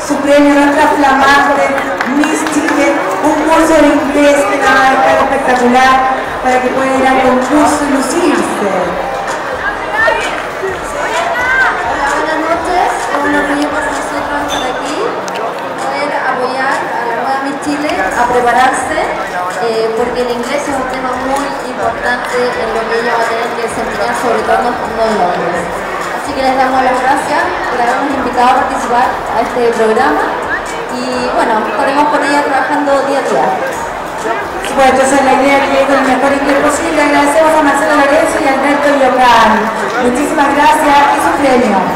su premio Natra Flamante Miss Chile, un curso de inglés que va a estar espectacular para que pueda ir al concurso y lucirse. Buenas noches, es un orgullo para nosotros estar aquí, poder apoyar a la nueva Miss a prepararse, eh, porque el inglés es un tema muy importante en lo que ella va a tener que desempeñar, sobre todo en los Así que les damos las gracias por a participar a este programa y bueno, estaremos con ella trabajando día a día. Bueno, esa es la idea que llegue con el mejor inglés posible. Agradecemos a Marcelo Lorenzo y Alberto Yocan. Muchísimas gracias y su premio.